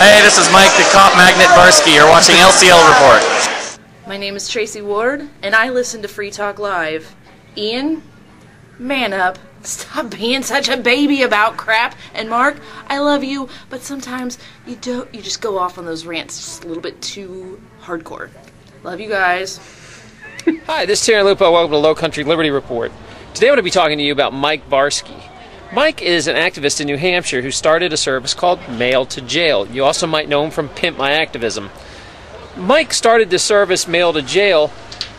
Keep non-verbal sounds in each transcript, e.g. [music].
Hey, this is Mike, the cop magnet Barskey. You're watching LCL Report. My name is Tracy Ward, and I listen to Free Talk Live. Ian, man up. Stop being such a baby about crap. And Mark, I love you, but sometimes you don't. You just go off on those rants just a little bit too hardcore. Love you guys. Hi, this is Terry Lupo. Welcome to Low Country Liberty Report. Today I'm going to be talking to you about Mike Barskey. Mike is an activist in New Hampshire who started a service called Mail to Jail. You also might know him from Pimp My Activism. Mike started this service, Mail to Jail,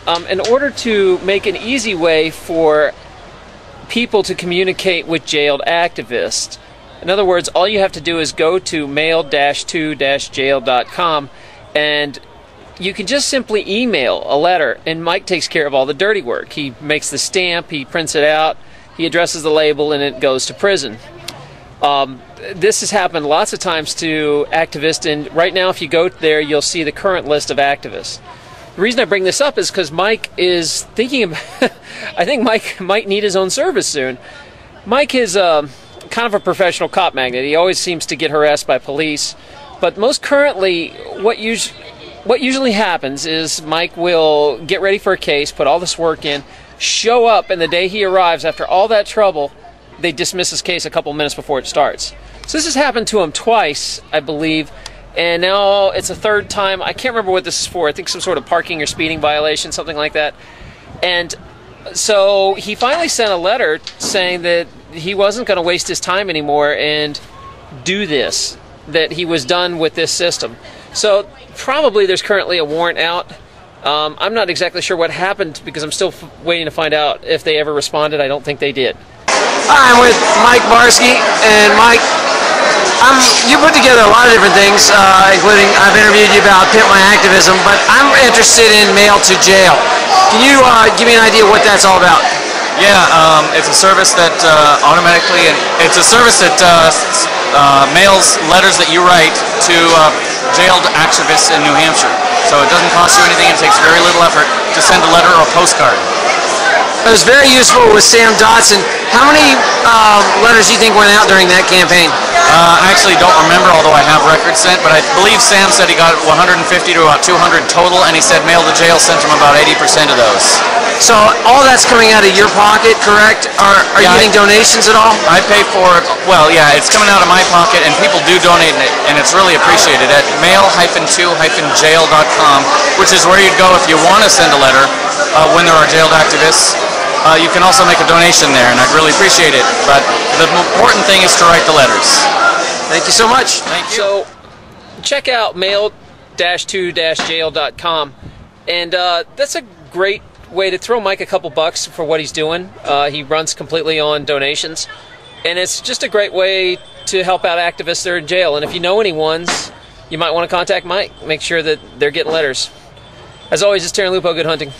um, in order to make an easy way for people to communicate with jailed activists. In other words, all you have to do is go to mail-to-jail.com and you can just simply email a letter and Mike takes care of all the dirty work. He makes the stamp, he prints it out, he addresses the label, and it goes to prison. Um, this has happened lots of times to activists, and right now, if you go there, you'll see the current list of activists. The reason I bring this up is because Mike is thinking about. [laughs] I think Mike might need his own service soon. Mike is uh, kind of a professional cop magnet. He always seems to get harassed by police, but most currently, what usually what usually happens is Mike will get ready for a case, put all this work in, show up, and the day he arrives, after all that trouble, they dismiss his case a couple minutes before it starts. So this has happened to him twice, I believe, and now it's a third time. I can't remember what this is for. I think some sort of parking or speeding violation, something like that. And so he finally sent a letter saying that he wasn't going to waste his time anymore and do this, that he was done with this system. So probably there's currently a warrant out um, I'm not exactly sure what happened because I'm still waiting to find out if they ever responded. I don't think they did. Hi, I'm with Mike Barskey, and Mike, I'm, you put together a lot of different things, uh, including I've interviewed you about Pimp My Activism, but I'm interested in Mail to Jail. Can you uh, give me an idea what that's all about? Yeah, um, it's a service that uh, automatically, and it's a service that uh, uh, mails letters that you write to uh, jailed activists in New Hampshire. So it doesn't cost you anything. It takes very little effort to send a letter or a postcard. It was very useful with Sam Dotson. How many uh, letters do you think went out during that campaign? Uh, I actually don't remember, although I have records sent, but I believe Sam said he got 150 to about 200 total, and he said mail to jail sent him about 80% of those. So all that's coming out of your pocket, correct? Are, are yeah, you getting I, donations at all? I pay for it. Well, yeah, it's coming out of my pocket, and people do donate it, and it's really appreciated at mail-to-jail.com, which is where you'd go if you want to send a letter uh, when there are jailed activists uh, you can also make a donation there, and I'd really appreciate it. But the important thing is to write the letters. Thank you so much. Thank you. So, check out mail-to-jail.com, and uh, that's a great way to throw Mike a couple bucks for what he's doing. Uh, he runs completely on donations, and it's just a great way to help out activists that are in jail. And if you know anyone's, you might want to contact Mike. Make sure that they're getting letters. As always, it's Terry Lupo. Good hunting.